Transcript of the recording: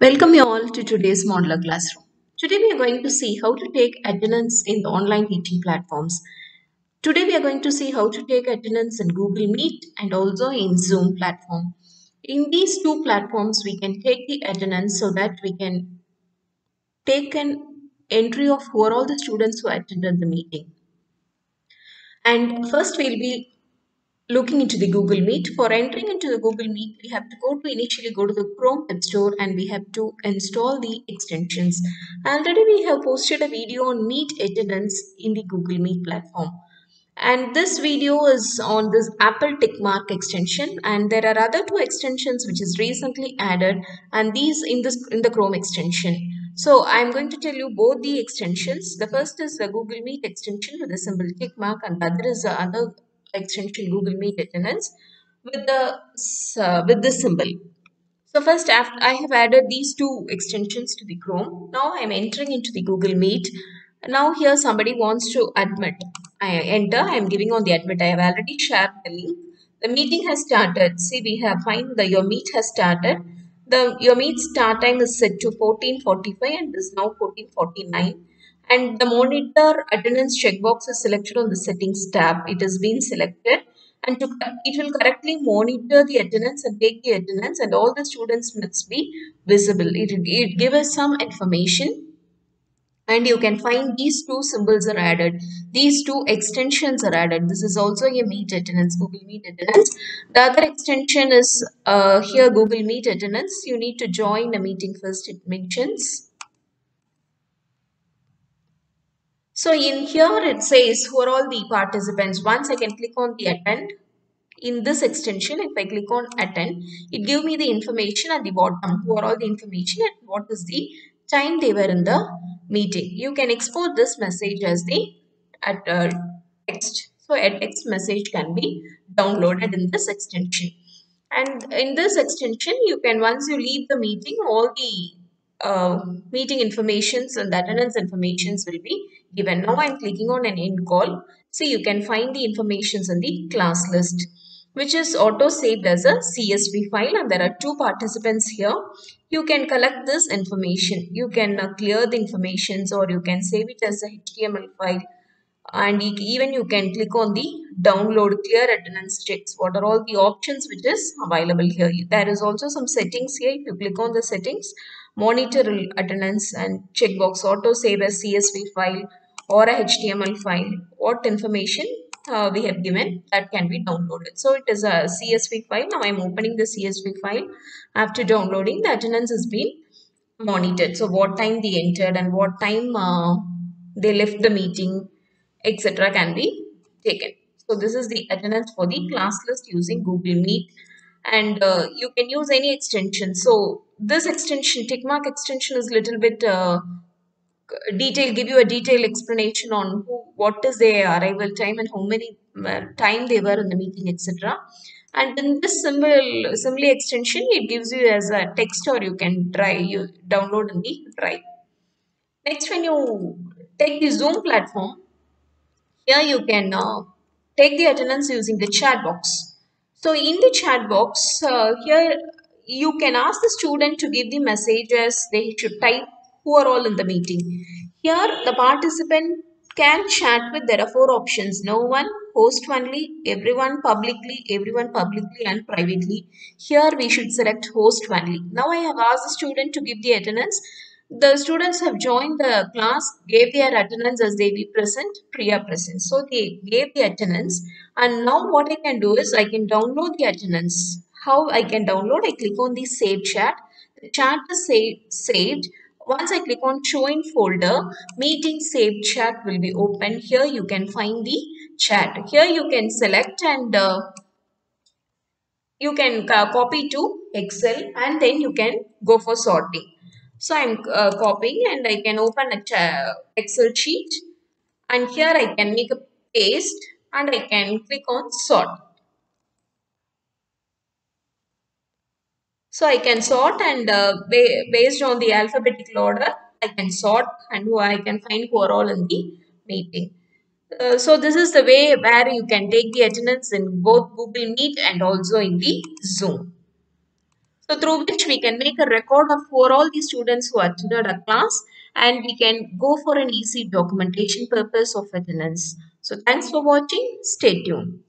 Welcome you all to today's modular classroom. Today we are going to see how to take attendance in the online teaching platforms. Today we are going to see how to take attendance in Google Meet and also in Zoom platform. In these two platforms we can take the attendance so that we can take an entry of who are all the students who attended the meeting. And first we'll be looking into the Google Meet. For entering into the Google Meet, we have to go to initially go to the Chrome App Store and we have to install the extensions. Already we have posted a video on Meet attendance in the Google Meet platform. And this video is on this Apple tick mark extension and there are other two extensions which is recently added and these in this in the Chrome extension. So I'm going to tell you both the extensions. The first is the Google Meet extension with the symbol tick mark and the other is the other extension Google Meet attendance with the uh, with this symbol. So first after I have added these two extensions to the Chrome. Now I am entering into the Google Meet. Now here somebody wants to admit. I enter. I am giving on the admit. I have already shared the link. The meeting has started. See we have find the your meet has started. The your meet start time is set to 14:45 and is now 14:49 and the monitor attendance checkbox is selected on the settings tab. It has been selected. And to, it will correctly monitor the attendance and take the attendance and all the students must be visible. It it give us some information. And you can find these two symbols are added. These two extensions are added. This is also a meet attendance google meet attendance. The other extension is uh, here google meet attendance. You need to join a meeting first it mentions So in here it says who are all the participants. Once I can click on the attend. In this extension, if I click on attend, it give me the information at the bottom. Who are all the information and what is the time they were in the meeting. You can export this message as the at uh, text. So a text message can be downloaded in this extension. And in this extension, you can once you leave the meeting, all the uh, meeting informations and the attendance informations will be given. Now I'm clicking on an end call. So you can find the informations in the class list which is auto saved as a CSV file and there are two participants here. You can collect this information. You can uh, clear the informations or you can save it as a HTML file and even you can click on the download clear attendance checks. What are all the options which is available here? There is also some settings here. If you click on the settings monitor attendance and checkbox auto save as csv file or a html file. What information uh, we have given that can be downloaded. So it is a csv file. Now i'm opening the csv file. After downloading the attendance has been monitored. So what time they entered and what time uh, they left the meeting etc. can be taken. So this is the attendance for the class list using Google Meet and uh, you can use any extension. So this extension, tickmark extension is a little bit uh, detail, give you a detailed explanation on who, what is their arrival time and how many uh, time they were in the meeting, etc. And in this symbol, assembly extension, it gives you as a text or you can try, you download in the drive. Next, when you take the Zoom platform, here you can uh, take the attendance using the chat box. So in the chat box, uh, here you can ask the student to give the messages they should type who are all in the meeting. Here the participant can chat with there are four options no one host only everyone publicly everyone publicly and privately here we should select host only now i have asked the student to give the attendance the students have joined the class, gave their attendance as they be present, Priya present. So they gave the attendance and now what I can do is I can download the attendance. How I can download? I click on the save chat. The chat is saved. Once I click on show in folder, meeting saved chat will be open. Here you can find the chat. Here you can select and uh, you can uh, copy to Excel and then you can go for sorting. So I'm uh, copying and I can open a Excel sheet and here I can make a paste and I can click on sort. So I can sort and uh, based on the alphabetical order I can sort and who I can find who are all in the meeting. Uh, so this is the way where you can take the attendance in both Google Meet and also in the Zoom. So through which we can make a record of for all the students who attended a class and we can go for an easy documentation purpose of attendance. So thanks for watching. Stay tuned.